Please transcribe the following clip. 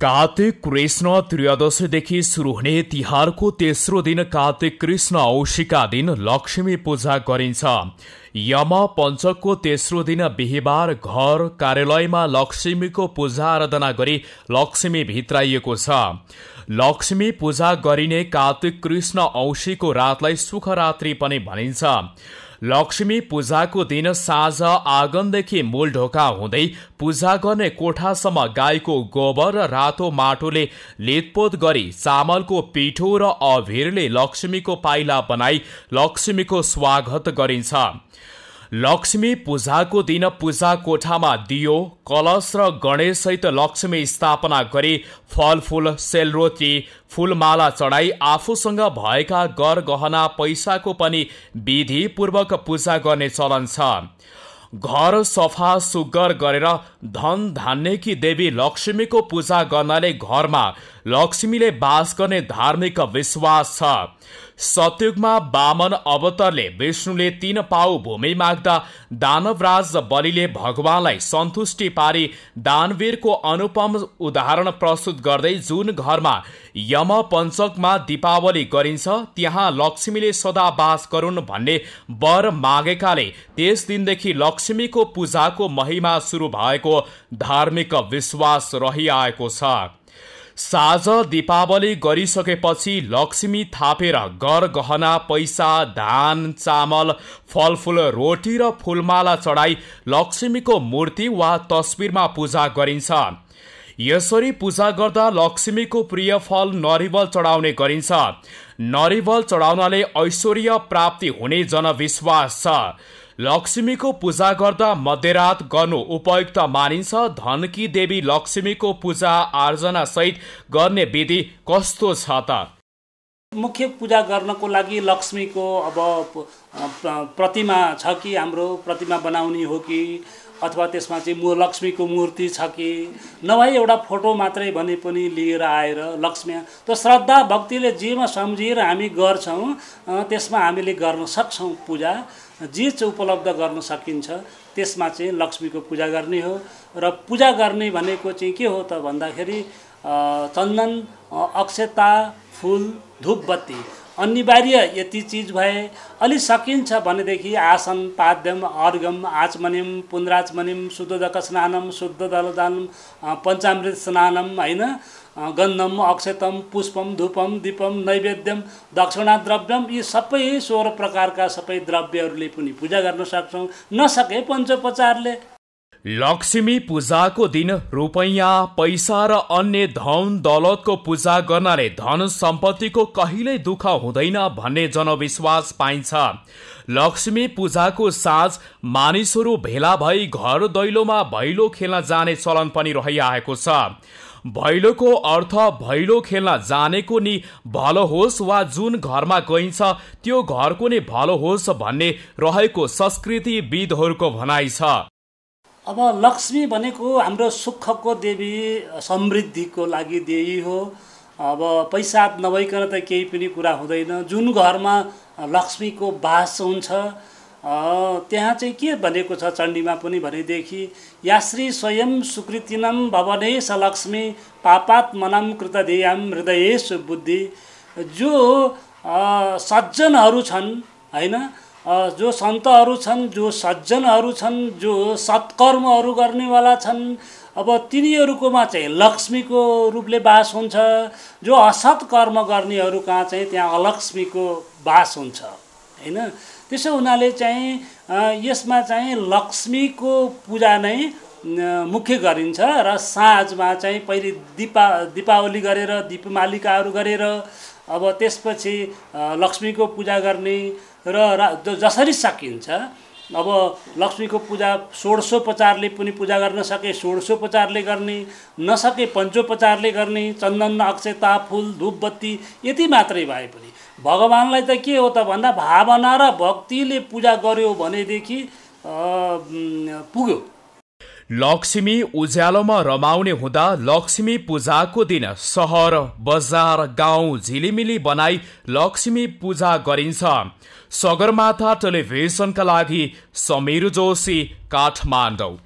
कार्तिक कृष्ण त्रयोदशीदेखि सुरु हुने तिहारको तेस्रो दिन कार्तिक कृष्ण औषिका दिन लक्ष्मी पूजा गरिन्छ। यम पञ्चकको तेस्रो दिन बिहिबार घर कार्यालयमा लक्ष्मीको पूजा आराधना गरी लक्ष्मी भित्राइएको छ। लक्ष्मी पूजा गरिने कार्तिक कृष्ण औषीको रातलाई सुखरात्रि पनि भनिन्छ। लक्ष्मी पूजाको दिन साँझ आँगनदेखि मूल ढोका हुँदै पूजा गर्ने कोठासम्म गाईको गोबर र रातो माटोले लेतपोत गरी चामलको पिठो र अभिरले लक्ष्मीको पाइला बनाई लक्ष्मीको स्वागत गरिन्छ। लक्ष्मी पूजाको दिन पूजा कोठामा दियो कलश र गणेशसहित लक्ष्मी स्थापना गरी फलफुल सेलरोटी फुलमाला चढाई आफूसँग भएका गर गहना पैसाको पनि विधिपूर्वक पूजा गर्ने चलन छ। घर सफा सुग्घर गरेर धन धान्यकी देवी लक्ष्मीको पूजा गर्नाले घरमा लक्ष्मीले बास गर्ने धार्मिक विश्वास छ। सतयुगमा वामन अवतरले विष्णुले तीन पाउ भूमि माग्दा दानवराज बलिले भगवानलाई सन्तुष्टि पारी दानवीरको अनुपम उदाहरण प्रस्तुत गर्दै जुन घरमा यम पञ्चकमा दीपावली गरिन्छ त्यहाँ लक्ष्मीले सदा बास गरून् भन्ने वर मागेकाले त्यस दिनदेखि लक्ष्मीको पूजाको महिमा सुरु भएको धार्मिक विश्वास रहिआएको छ। साँझ दीपावली गरिसकेपछि लक्ष्मी थापेर गर गहना पैसा धान चामल फलफुल रोटी र फुलमाला चढाई लक्ष्मीको मूर्ति वा तस्बिरमा पूजा गरिन्छ। यसरी पूजा गर्दा लक्ष्मीको प्रिय फल नरिवल चढाउने गरिन्छ। नरिवल चढाउनाले ऐश्वर्य प्राप्ति हुने जनविश्वास छ। लक्ष्मीको पूजा गर्दा मध्यरात गर्नु उपयुक्त मानिन्छ। धनकी देवी लक्ष्मीको पूजा आर्जना सहित गर्ने विधि कस्तो छ त? मुख्य पूजा गर्नको लागि लक्ष्मीको अब प्रतिमा छ कि हाम्रो प्रतिमा बनाउने हो कि अथवा त्यसमा चाहिँ मु लक्ष्मीको मूर्ति छ कि नभए एउटा फोटो मात्रै भने पनि लिएर आएर लक्ष्मी त श्रद्धा भक्तिले जेमा सम्झिएर हामी गर्छौँ त्यसमा हामीले गर्न सक्छौँ पूजा जे चाहिँ उपलब्ध गर्न सकिन्छ त्यसमा चाहिँ लक्ष्मीको पूजा गर्ने हो र पूजा गर्ने भनेको चाहिँ के हो त भन्दाखेरि चन्दन अक्षता फुल धुपबत्ती। अनिवार्य यति चिज भए अलि सकिन्छ भनेदेखि आसन पाद्यम अर्घम आचमनिम पुन्द्राचमनिम शुद्धोदक स्नानम शुद्ध दलदानम पञ्चामृत स्नानम होइन? गन्धम अक्षतम पुष्पम धुपम दीपम नैवेद्यम दक्षिणा द्रव्यम यी सबै सोह्र प्रकारका सबै द्रव्यहरूले पनि पूजा गर्न सक्छौँ। नसके पञ्चोपचारले। लक्ष्मी पूजाको दिन रुपैयाँ पैसा र अन्य धन दौलतको पूजा गर्नाले धन सम्पत्तिको कहिल्यै दुःख हुँदैन भन्ने जनविश्वास पाइन्छ। लक्ष्मी पूजाको साँझ मानिसहरू भेला भई घर दैलोमा भैलो खेल्न जाने चलन पनि रहिआएको छ। भैलोको अर्थ भैलो खेल्न जानेको नि भलो होस् वा जुन घरमा गइन्छ त्यो घरको नै भलो होस् भन्ने रहेको संस्कृति विदहरूको भनाइ छ। अब लक्ष्मी भनेको हाम्रो सुखको देवी समृद्धिको लागि देवी हो। अब पैसा नभइकन त केही पनि कुरा हुँदैन। जुन घरमा लक्ष्मीको बास हुन्छ त्यहाँ चाहिँ के भनेको छ चण्डीमा पनि भनेदेखि याश्री स्वयं सुकृतिनम भवने सलक्ष्मी पापात्मनम कृतदेयम हृदयेश बुद्धि। जो सज्जनहरू छन् होइन जो सन्तहरू छन् जो सज्जनहरू छन् जो सत्कर्महरू गर्नेवाला छन् अब तिनीहरूकोमा चाहिँ लक्ष्मीको रूपले बास हुन्छ। जो असत् कर्म गर्नेहरू चाहिँ त्यहाँ अलक्ष्मीको बास हुन्छ। होइन? त्यसो हुनाले चाहिँ यसमा चाहिँ लक्ष्मीको पूजा नै मुख्य गरिन्छ र साँझमा चाहिँ पहिले दिपा दीपावली गरेर दिपमालिकाहरू गरेर अब त्यसपछि लक्ष्मीको पूजा गर्ने र जसरी सकिन्छ अब लक्ष्मीको पूजा षोडशोपचारले पनि पूजा गर्न सके षोडशोपचारले गर्ने नसके पञ्चोपचारले गर्ने चन्दन अक्षता फुल धुपबत्ती यति मात्रै भए पनि। भगवान्लाई त के हो त भन्दा भावना र भक्तिले पूजा गर्यो भनेदेखि पुग्यो। लक्ष्मी उज्यालोमा रमाउने हुँदा लक्ष्मी पूजाको दिन सहर बजार गाउँ झिलिमिली बनाई लक्ष्मी पूजा गरिन्छ। सगरमाथा टेलिभिजनका लागि समीर जोशी काठमाडौँ।